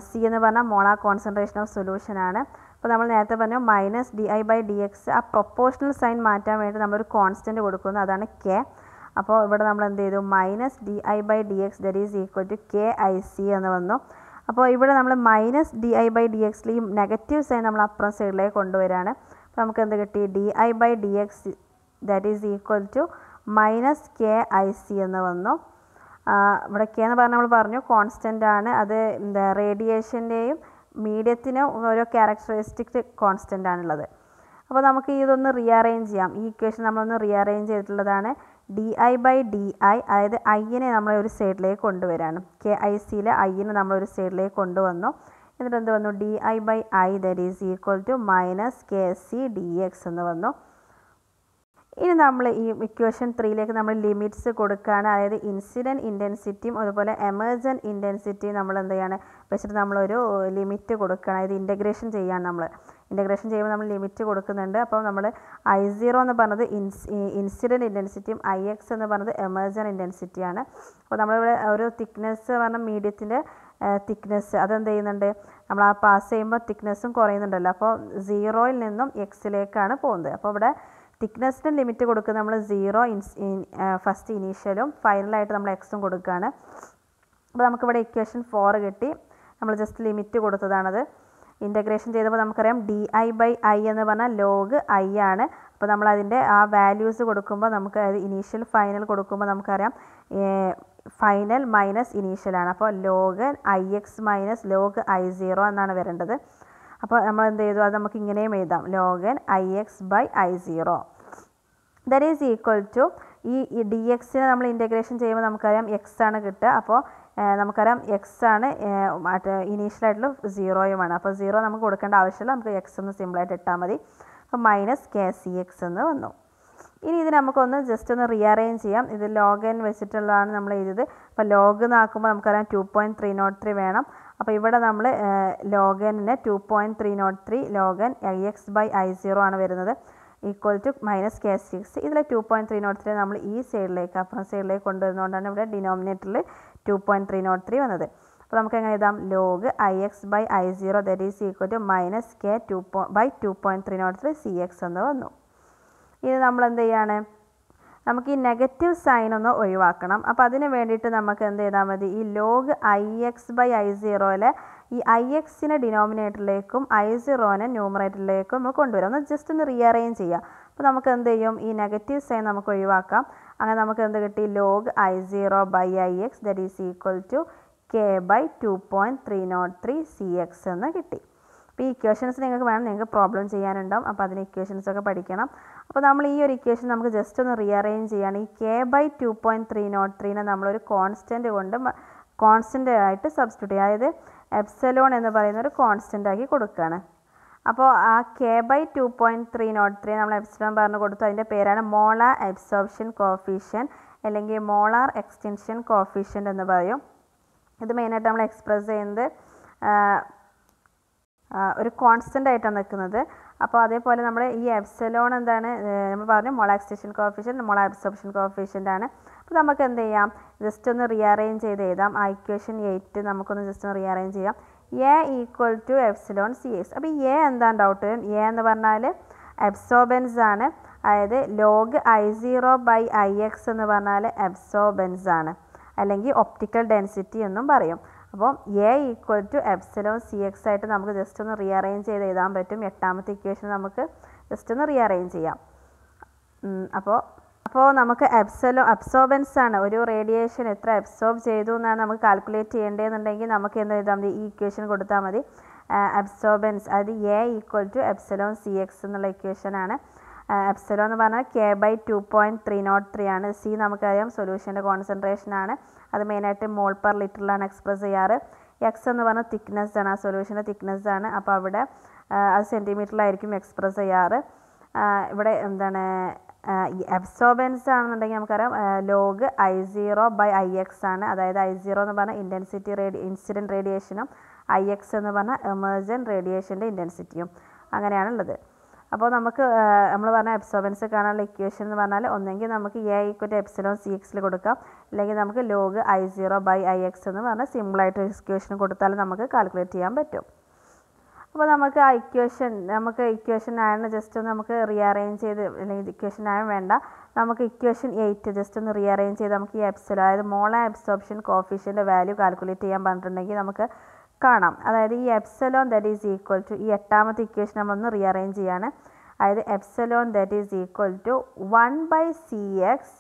സി എന്ന് പറഞ്ഞാൽ മോളാർ കോൺസെൻട്രേഷൻ ഓഫ് സൊല്യൂഷൻ ആണ്. അപ്പോൾ നമ്മൾ നേരത്തെ പറഞ്ഞു minus D I by D X ആ പ്രൊപ്പോഷണൽ സൈൻ മാറ്റാൻ വേണ്ടി നമ്മളൊരു കോൺസ്റ്റന്റ് കൊടുക്കുന്നു. അതാണ് കെ അപ്പോൾ ഇവിടെ നമ്മൾ എന്ത് ചെയ്തു? Minus D I by D X that is equal to K I C എന്ന് വന്നു. അപ്പോൾ ഇവിടെ നമ്മൾ minus D I by D എക്സിൽ ഈ നെഗറ്റീവ് സൈൻ നമ്മൾ അപ്പുറം സൈഡിലേക്ക് കൊണ്ടുവരികയാണ്. നമുക്ക് എന്ത് കിട്ടി? D I by D X that is equal to minus K I C എന്ന് വന്നു. ഇവിടെ കെ എന്ന് പറഞ്ഞാൽ നമ്മൾ പറഞ്ഞു കോൺസ്റ്റന്റ് ആണ്. അത് എന്താ റേഡിയേഷന്റെയും മീഡിയത്തിനും ഓരോ ക്യാരക്ടറിസ്റ്റിക് കോൺസ്റ്റന്റ് ആണുള്ളത്. അപ്പോൾ നമുക്ക് ഇതൊന്ന് റീഅറേഞ്ച് ചെയ്യാം. ഈ ഇക്വേഷൻ നമ്മളൊന്ന് റീഅറേഞ്ച് ചെയ്തിട്ടുള്ളതാണ്. D I by D I അതായത് ഐയിനെ നമ്മൾ ഒരു സൈഡിലേക്ക് കൊണ്ടുവരാണ്. കെ ഐ സിയിലെ ഐയിനെ നമ്മൾ ഒരു സൈഡിലേക്ക് കൊണ്ടുവന്നു. എന്നിട്ട് എന്ത് വന്നു? D I by I that is equal to minus K C D X എന്ന് വന്നു. ഇനി നമ്മൾ ഈ ഇക്വേഷൻ ത്രീയിലേക്ക് നമ്മൾ ലിമിറ്റ്സ് കൊടുക്കുകയാണ്. അതായത് ഇൻസിഡന്റ് ഇന്റൻസിറ്റിയും അതുപോലെ എമർജന്റ് ഇന്റൻസിറ്റിയും നമ്മൾ എന്ത് ചെയ്യാണ്? വെച്ചിട്ട് നമ്മളൊരു ലിമിറ്റ് കൊടുക്കുകയാണ്. അതായത് ഇന്റഗ്രേഷൻ ചെയ്യാണ് നമ്മൾ. ഇന്റഗ്രേഷൻ ചെയ്യുമ്പോൾ നമ്മൾ ലിമിറ്റ് കൊടുക്കുന്നുണ്ട്. അപ്പോൾ നമ്മൾ ഐ സീറോ എന്ന് പറഞ്ഞത് ഇൻസ് ഇൻസിഡന്റ് ഇന്റൻസിറ്റിയും ഐ എക്സ് എന്ന് പറഞ്ഞത് എമർജന്റ് ഇന്റൻസിറ്റിയാണ് അപ്പോൾ നമ്മളിവിടെ ഒരു തിക്നെസ് പറഞ്ഞ മീഡിയത്തിന്റെ തിക്നെസ് അതെന്ത് ചെയ്യുന്നുണ്ട്? നമ്മൾ ആ പാസ് ചെയ്യുമ്പോൾ തിക്നെസ്സും കുറയുന്നുണ്ടല്ലോ. അപ്പോൾ സീറോയിൽ നിന്നും എക്സിലേക്കാണ് പോകുന്നത്. അപ്പോൾ ഇവിടെ തിക്നെസ്സിന് ലിമിറ്റ് കൊടുക്കുന്നത് നമ്മൾ സീറോ ഇൻസ് ഫസ്റ്റ് ഇനീഷ്യലും ഫൈനലായിട്ട് നമ്മൾ എക്സും കൊടുക്കുകയാണ്. അപ്പോൾ നമുക്കിവിടെ ഇക്വേഷൻ ഫോർ കിട്ടി. നമ്മൾ ജസ്റ്റ് ലിമിറ്റ് കൊടുത്തതാണത്. ഇന്റഗ്രേഷൻ ചെയ്തപ്പോൾ നമുക്കറിയാം ഡി ഐ ബൈ ഐ എന്ന് പറഞ്ഞാൽ ലോഗ് ഐ ആണ്. അപ്പോൾ നമ്മൾ അതിന്റെ ആ വാല്യൂസ് കൊടുക്കുമ്പോൾ നമുക്ക് അതായത് ഇനീഷ്യൽ ഫൈനൽ കൊടുക്കുമ്പോൾ നമുക്കറിയാം ഫൈനൽ മൈനസ് ഇനീഷ്യലാണ് അപ്പോൾ log I X minus log I zero എന്നാണ് വരേണ്ടത്. അപ്പോൾ നമ്മൾ എന്ത് ചെയ്തു? അത് നമുക്ക് ഇങ്ങനെയും എഴുതാം. Log n I X by I zero that is equal to ഈ ഡി എക്സിനെ നമ്മൾ ഇന്റഗ്രേഷൻ ചെയ്യുമ്പോൾ നമുക്കറിയാം എക്സ് ആണ് കിട്ടുക. അപ്പോൾ നമുക്കറിയാം എക്സ് ആണ് ഇനീഷ്യലായിട്ടുള്ള സീറോയുമാണ് അപ്പോൾ സീറോ നമുക്ക് കൊടുക്കേണ്ട ആവശ്യമില്ല. നമുക്ക് എക്സ് എന്ന് സിമ്പിളായിട്ട് ഇട്ടാൽ മതി. അപ്പോൾ മൈനസ് കെ സി എക്സ് എന്ന് വന്നു. ഇനി ഇത് നമുക്കൊന്ന് ജസ്റ്റ് ഒന്ന് റീഅറേഞ്ച് ചെയ്യാം. ഇത് ലോഗൻ വെച്ചിട്ടുള്ളതാണ് നമ്മൾ എഴുതിയത്. അപ്പോൾ ലോഗ് എന്നാക്കുമ്പോൾ നമുക്കറിയാം two point three nought three വേണം. അപ്പോൾ ഇവിടെ നമ്മൾ ലോഗനെ two point three nought three log n I X by I zero ആണ് വരുന്നത്. Equal to minus K six ഇതിൽ two point three nought three നമ്മൾ ഈ സൈഡിലേക്ക് അപ്പുറം സൈഡിലേക്ക് കൊണ്ടുവരുന്നതുകൊണ്ടാണ് ഇവിടെ ഡിനോമിനേറ്ററിൽ two point three nought three വന്നത്. അപ്പോൾ നമുക്ക് എങ്ങനെ എഴുതാം? Log I X by I zero that is equal to minus K two പോ by two point three nought three C X എന്ന് വന്നു. ഇത് നമ്മൾ എന്ത് ചെയ്യാണ്? നമുക്ക് ഈ നെഗറ്റീവ് സൈൻ ഒന്ന് ഒഴിവാക്കണം. അപ്പോൾ അതിന് വേണ്ടിയിട്ട് നമുക്ക് എന്ത് ചെയ്താൽ മതി? ഈ log I X by I സീറോയിലെ ഈ ഐ എക്സിനെ ഡിനോമിനേറ്ററിലേക്കും ഐ സീറോനെ ന്യൂമറേറ്ററിലേക്കും നമ്മൾ കൊണ്ടുവരാം. ഒന്ന് ജസ്റ്റ് ഒന്ന് റീഅറേഞ്ച് ചെയ്യാം. അപ്പോൾ നമുക്ക് എന്ത് ചെയ്യും? ഈ നെഗറ്റീവ് സൈൻ നമുക്ക് ഒഴിവാക്കാം. അങ്ങനെ നമുക്ക് എന്ത് കിട്ടി? Log I zero by I X that is equal to K by two point three nought three C X എന്ന് കിട്ടി. അപ്പോൾ ഈ ഇക്വേഷൻസ് നിങ്ങൾക്ക് വേണം നിങ്ങൾക്ക് പ്രോബ്ലം ചെയ്യാനുണ്ടാവും. അപ്പോൾ അതിന് ഇക്വേഷൻസ് ഒക്കെ പഠിക്കണം. അപ്പോൾ നമ്മൾ ഈ ഒരു ഇക്വേഷൻ നമുക്ക് ജസ്റ്റ് ഒന്ന് റീഅറേഞ്ച് ചെയ്യാണ്. ഈ K by two point three nought three നമ്മളൊരു കോൺസ്റ്റന്റ് കൊണ്ട് കോൺസ്റ്റന്റ് ആയിട്ട് സബ്സ്റ്റിറ്റ്യൂട്ട് ചെയ്യുക അതായത് എപ്സലോൺ എന്ന് പറയുന്ന ഒരു കോൺസ്റ്റന്റ് ആക്കി കൊടുക്കുകയാണ് അപ്പോൾ ആ K by two point three nought three നമ്മൾ എപ്സിലോൺ പറഞ്ഞു കൊടുത്തു. അതിന്റെ പേരാണ് മോളാർ എബ്സോർപ്ഷൻ കോഫീഷ്യൻ അല്ലെങ്കിൽ മോളാർ എക്സ്റ്റൻഷൻ കോഫീഷ്യന്റ് എന്ന് പറയും. ഇത് മെയിനായിട്ട് നമ്മൾ എക്സ്പ്രസ് ചെയ്യുന്നത് ഒരു കോൺസ്റ്റന്റ് ആയിട്ടാണ് നിൽക്കുന്നത്. അപ്പോൾ അതേപോലെ നമ്മൾ ഈ എപ്സലോൺ എന്താണ്? നമ്മൾ പറഞ്ഞു മൊളാക്സേഷൻ കോഫിഷ്യൻ മൊള അബ്സോർപ്ഷൻ കോഫിഷ്യന്റ് ആണ്. അപ്പോൾ നമുക്ക് എന്ത് ചെയ്യാം? ജസ്റ്റ് ഒന്ന് റീഅറേഞ്ച് ചെയ്ത് എഴുതാം. ആ ഇക്വേഷൻ എയ്റ്റ് നമുക്കൊന്ന് ജസ്റ്റ് ഒന്ന് റീഅറേഞ്ച് ചെയ്യാം. A equal to epsilon C X അപ്പോൾ എ എന്താണ് ഡൗട്ട് എ എന്ന് പറഞ്ഞാൽ അബ്സോർബൻസ് ആണ്. അതായത് log I zero by I X എന്ന് പറഞ്ഞാൽ അബ്സോർബൻസ് ആണ്. അല്ലെങ്കിൽ ഒപ്റ്റിക്കൽ ഡെൻസിറ്റി എന്നും പറയും. അപ്പോൾ A equal to epsilon C X ആയിട്ട് നമുക്ക് ജസ്റ്റ് ഒന്ന് റീഅറേഞ്ച് ചെയ്ത് എഴുതാൻ പറ്റും. എട്ടാമത്തെ ഇക്വേഷൻ നമുക്ക് ജസ്റ്റ് ഒന്ന് റീഅറേഞ്ച് ചെയ്യാം. അപ്പോൾ അപ്പോൾ നമുക്ക് എബ്സലോ അബ്സോർബൻസ് ആണ്. ഒരു റേഡിയേഷൻ എത്ര അബ്സോർബ് ചെയ്തു എന്നാണ് നമുക്ക് കാൽക്കുലേറ്റ് ചെയ്യേണ്ടതെന്നുണ്ടെങ്കിൽ നമുക്ക് എന്ത് ചെയ്താൽ മതി ഈ ഇക്വേഷൻ കൊടുത്താൽ മതി. അബ്സോർബൻസ് അത് A equal to epsilon C X എന്നുള്ള ഇക്വേഷനാണ് എപ്സലോ എന്ന് പറഞ്ഞാൽ K by two point three nought three ആണ്. സി നമുക്കറിയാം സൊല്യൂഷന്റെ കോൺസെൻട്രേഷൻ ആണ്. അത് മെയിനായിട്ട് മോൾ പെർ ലിറ്ററിലാണ് എക്സ്പ്രസ് ചെയ്യാറ്. എക്സ് എന്ന് പറഞ്ഞാൽ തിക്നെസ് ആണ് ആ സൊല്യൂഷന്റെ തിക്നെസ് ആണ്. അപ്പോൾ അവിടെ അത് സെന്റിമീറ്ററിലായിരിക്കും എക്സ്പ്രസ് ചെയ്യാറ്. ഇവിടെ എന്താണ് അബ്സോർബൻസ് ആണെന്നുണ്ടെങ്കിൽ നമുക്കറിയാം log I zero by I X ആണ്. അതായത് ഐ സീറോ എന്ന് പറഞ്ഞാൽ ഇന്റൻസിറ്റി റേഡി ഇൻസിഡന്റ് റേഡിയേഷനും ഐ എക്സ് എന്ന് പറഞ്ഞാൽ എമർജന്റ് റേഡിയേഷന്റെ ഇന്റൻസിറ്റിയും അങ്ങനെയാണുള്ളത്. അപ്പോൾ നമുക്ക് നമ്മൾ പറഞ്ഞ എബ്സോബൻസ് കാണാനുള്ള ഇക്വേഷൻ എന്ന് പറഞ്ഞാൽ ഒന്നെങ്കിൽ നമുക്ക് എ ടു എപ്സിലോൺ സി എക്സിൽ കൊടുക്കാം. അല്ലെങ്കിൽ നമുക്ക് log I zero by I X എന്ന് പറഞ്ഞാൽ സിമ്പിളായിട്ട് ഇക്വേഷൻ കൊടുത്താൽ നമുക്ക് കാൽക്കുലേറ്റ് ചെയ്യാൻ പറ്റും. അപ്പോൾ നമുക്ക് ആ ഇക്വേഷൻ നമുക്ക് ഇക്വേഷൻ നയന് ജസ്റ്റ് ഒന്ന് നമുക്ക് റീഅറേഞ്ച് ചെയ്ത് അല്ലെങ്കിൽ ഇക്വേഷൻ നയൻ വേണ്ട. നമുക്ക് ഇക്വേഷൻ എയ്റ്റ് ജസ്റ്റ് ഒന്ന് റീഅറേഞ്ച് ചെയ്ത് നമുക്ക് ഈ എപ്സിലോ അതായത് മോള അബ്സോർപ്ഷൻ കോഫിഷ്യന്റെ വാല്യൂ കാൽക്കുലേറ്റ് ചെയ്യാൻ പറഞ്ഞിട്ടുണ്ടെങ്കിൽ നമുക്ക് കാണാം. അതായത് ഈ epsilon that is equal to ഈ എട്ടാമത്തെ ഇക്വേഷൻ നമ്മളൊന്ന് റീഅറേഞ്ച് ചെയ്യാണ്. അതായത് epsilon that is equal to one by C X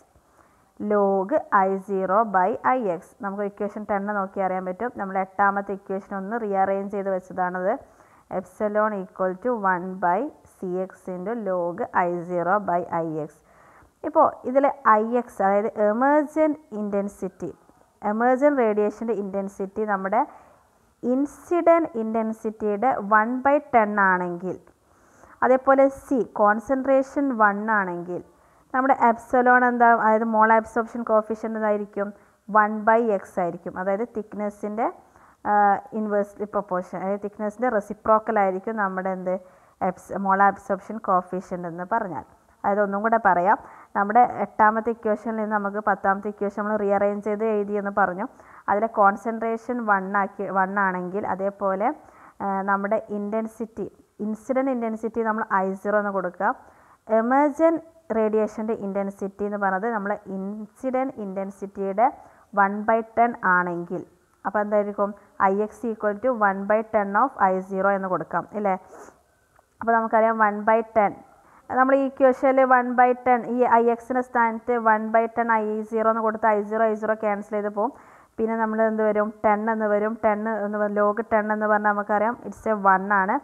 log I zero by I X നമുക്ക് ഇക്വേഷൻ ടെണ്ണ് നോക്കി അറിയാൻ പറ്റും. നമ്മൾ എട്ടാമത്തെ ഇക്വേഷൻ ഒന്ന് റീഅറേഞ്ച് ചെയ്ത് വെച്ചതാണത്. Epsilon equal to one by C X into log I zero by I X ഇപ്പോൾ ഇതിൽ ഐ എക്സ് അതായത് എമേർജന്റ് ഇന്റൻസിറ്റി എമേർജന്റ് റേഡിയേഷന്റെ ഇന്റൻസിറ്റി നമ്മുടെ ഇൻസിഡന്റ് ഇന്റൻസിറ്റിയുടെ വൺ ബൈ ടെൻ ആണെങ്കിൽ അതേപോലെ സി കോൺസെൻട്രേഷൻ വൺ ആണെങ്കിൽ നമ്മുടെ എപ്സലോൺ എന്താ? അതായത് മോൾ അബ്സോർപ്ഷൻ കോഫിഷ്യന്റ് എന്തായിരിക്കും? വൺ ബൈ എക്സ് ആയിരിക്കും. അതായത് തിക്നെസ്സിന്റെ ഇൻവേഴ്സ്ലി പ്രൊപ്പോർഷൻ അതായത് തിക്നെസ്സിന്റെ റെസിപ്രോക്കൽ ആയിരിക്കും നമ്മുടെ എന്ത്? എപ്സ് മോൾ അബ്സോർപ്ഷൻ കോഫിഷ്യന്റ് എന്ന് പറഞ്ഞാൽ. അതായത് ഒന്നും കൂടെ പറയാം. നമ്മുടെ എട്ടാമത്തെ ഇക്വേഷനിൽ നിന്ന് നമുക്ക് പത്താമത്തെ ഇക്വേഷൻ നമ്മൾ റീഅറേഞ്ച് ചെയ്ത് എഴുതിയെന്ന് പറഞ്ഞു. അതിലെ കോൺസെൻട്രേഷൻ വൺ ആക്കി വൺ ആണെങ്കിൽ അതേപോലെ നമ്മുടെ ഇന്റൻസിറ്റി ഇൻസിഡന്റ് ഇന്റൻസിറ്റി നമ്മൾ ഐ സീറോ എന്ന് കൊടുക്കുക. എമർജൻ റേഡിയേഷന്റെ ഇന്റൻസിറ്റി എന്ന് പറയുന്നത് നമ്മൾ ഇൻസിഡന്റ് ഇന്റൻസിറ്റിയുടെ വൺ ബൈ ടെൻ ആണെങ്കിൽ അപ്പോൾ എന്തായിരിക്കും? I X equal to one by ten of I zero എന്ന് കൊടുക്കാം അല്ലേ അപ്പോൾ നമുക്കറിയാം വൺ ബൈ ടെൻ നമ്മൾ ഈ ഇക്വേഷനിൽ വൺ ബൈ ടെൻ ഈ ഐ എക്സിന്റെ സ്ഥാനത്ത് one by ten I zero എന്ന് കൊടുത്ത് I zero I zero cancel ചെയ്ത് പോകും പിന്നെ നമ്മൾ എന്ത് വരും? ടെൻ എന്ന് വരും. ടെൻ എന്ന് ലോഗ് ടെൻ എന്ന് പറഞ്ഞാൽ നമുക്കറിയാം ഇറ്റ്സ് എ വൺ ആണ്.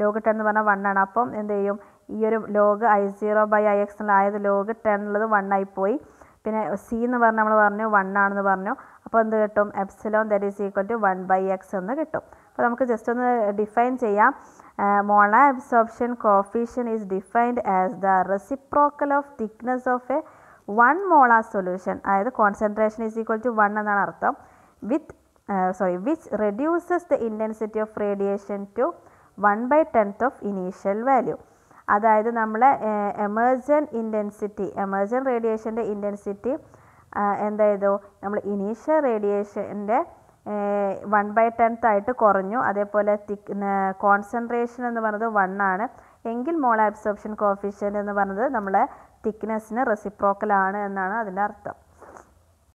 ലോഗ് ടെൻ എന്ന് പറഞ്ഞാൽ വൺ ആണ്. അപ്പം എന്ത് ചെയ്യും? ഈ ഒരു log I zero by I X ആയത് ലോഗ് ടെൻ ഉള്ളത് വൺ ആയി പോയി. പിന്നെ സി എന്ന് പറഞ്ഞാൽ നമ്മൾ പറഞ്ഞു വൺ ആണെന്ന് പറഞ്ഞു. അപ്പോൾ എന്ത് കിട്ടും? Epsilon that is equal to one by X എന്ന് കിട്ടും. അപ്പോൾ നമുക്ക് ജസ്റ്റ് ഒന്ന് ഡിഫൈൻ ചെയ്യാം. Molar absorption coefficient is defined as the reciprocal of thickness of a one molar solution അതായത് concentration is equal to one എന്നാണ് അർത്ഥം. With sorry which reduces the intensity of radiation to one by tenth of initial value അതായത് നമ്മളെ emergent intensity emergent റേഡിയേഷന്റെ intensity എന്തായതു നമ്മൾ initial റേഡിയേഷന്റെ one by tenth ആയിട്ട് കുറഞ്ഞു. അതേപോലെ തിക് കോൺസെൻട്രേഷൻ എന്ന് പറഞ്ഞത് വൺ ആണ്. എങ്കിൽ മോൾ അബ്സോർപ്ഷൻ കോഫിഷ്യന്റ് എന്ന് പറഞ്ഞത് നമ്മളെ തിക്നെസ്സിന് റെസിപ്രോക്കൽ ആണ് എന്നാണ് അതിന്റെ അർത്ഥം.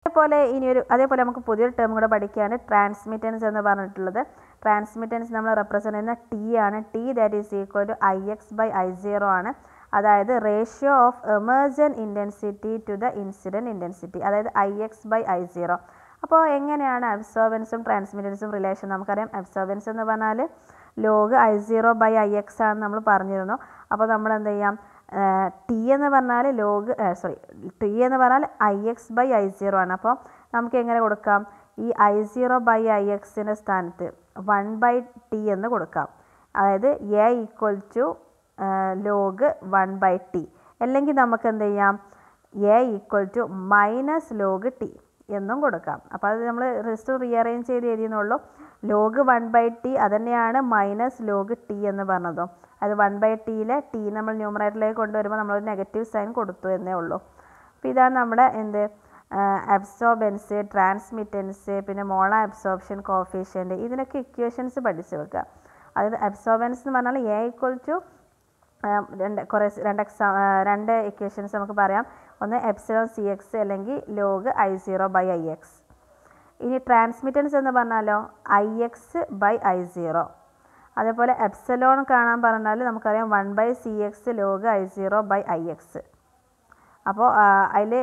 അതേപോലെ ഇനിയൊരു അതേപോലെ നമുക്ക് പുതിയൊരു ടേം കൂടെ പഠിക്കുകയാണ് ട്രാൻസ്മിറ്റൻസ് എന്ന് പറഞ്ഞിട്ടുള്ളത്. ട്രാൻസ്മിറ്റൻസ് നമ്മൾ റെപ്രസെന്റ് ചെയ്യുന്ന ടി ആണ്. T that is equal to I X by I zero ആണ്. അതായത് ratio of emergent intensity to the incident intensity അതായത് I X by I zero അപ്പോൾ എങ്ങനെയാണ് അബ്സോർബൻസും ട്രാൻസ്മിറ്റൻസും റിലേഷൻ നമുക്കറിയാം അബ്സോർബൻസ് എന്ന് പറഞ്ഞാൽ log I zero by I X ആണ് നമ്മൾ പറഞ്ഞിരുന്നു. അപ്പോൾ നമ്മൾ എന്ത് ചെയ്യാം ടി എന്ന് പറഞ്ഞാൽ ലോഗ് സോറി ടി എന്ന് പറഞ്ഞാൽ I X by I zero ആണ്. അപ്പോൾ നമുക്ക് എങ്ങനെ കൊടുക്കാം? ഈ ഐ സീറോ ബൈ ഐ എക്സിന്റെ സ്ഥാനത്ത് വൺ ബൈ ടി എന്ന് കൊടുക്കാം. അതായത് A equal to log one by T അല്ലെങ്കിൽ നമുക്ക് എന്ത് ചെയ്യാം? A equal to minus log T എന്നും കൊടുക്കാം. അപ്പോൾ അത് നമ്മൾ റിസ്റ്റ് റീഅറേഞ്ച് ചെയ്ത് എഴുതിയെന്നുള്ളൂ ലോഗ് വൺ ബൈ ടി അതുതന്നെയാണ് മൈനസ് ലോഗ് ടി എന്ന് പറഞ്ഞതും. അത് വൺ ബൈ ടിയിലെ ടി നമ്മൾ ന്യൂമറേറ്ററിലേക്ക് കൊണ്ടുവരുമ്പോൾ നമ്മളൊരു നെഗറ്റീവ് സൈൻ കൊടുത്തു എന്നേ ഉള്ളൂ അപ്പോൾ ഇതാണ് നമ്മുടെ എന്ത്? അബ്സോർബൻസ് ട്രാൻസ്മിറ്റൻസ് പിന്നെ മോള അബ്സോർപ്ഷൻ കോഫിഷ്യന്റ് ഇതിനൊക്കെ ഇക്വേഷൻസ് പഠിച്ചു വെക്കുക. അതായത് അബ്സോർബൻസ് എന്ന് പറഞ്ഞാൽ എ ഈക്വൽ ടു രണ്ട് കുറേ രണ്ട് എക്സാ രണ്ട് ഇക്വേഷൻസ് നമുക്ക് പറയാം. ഒന്ന് എപ്സിലോൺ സി എക്സ് അല്ലെങ്കിൽ log I zero by I X ഇനി ട്രാൻസ്മിറ്റൻസ് എന്ന് പറഞ്ഞാലോ? I X by I zero അതേപോലെ എപ്സലോൺ കാണാൻ പറഞ്ഞാൽ നമുക്കറിയാം one by C X log I zero by I X അപ്പോൾ അതിൽ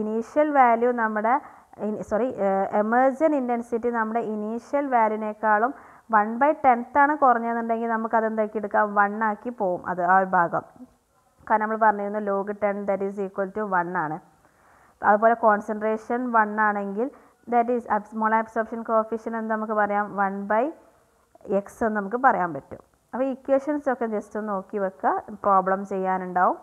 ഇനീഷ്യൽ വാല്യൂ നമ്മുടെ സോറി എമേർജൻ ഇന്റൻസിറ്റി നമ്മുടെ ഇനീഷ്യൽ വാല്യൂനേക്കാളും വൺ ബൈ ആണ് കുറഞ്ഞതെന്നുണ്ടെങ്കിൽ നമുക്ക് അതെന്താക്കി എടുക്കാം? വൺ ആക്കി പോവും അത് ആ ഒരു ഭാഗം കാരണം നമ്മൾ പറഞ്ഞിരുന്നു log ten that is equal to one ആണ്. അതുപോലെ കോൺസെൻട്രേഷൻ വൺ ആണെങ്കിൽ that is small absorption coefficient എന്ന് നമുക്ക് പറയാം. വൺ ബൈ എക്സ് എന്ന് നമുക്ക് പറയാൻ പറ്റും. അപ്പോൾ ഇക്വേഷൻസ് ഒക്കെ ജസ്റ്റ് ഒന്ന് നോക്കി വെക്കുക. പ്രോബ്ലം ചെയ്യാനുണ്ടാവും.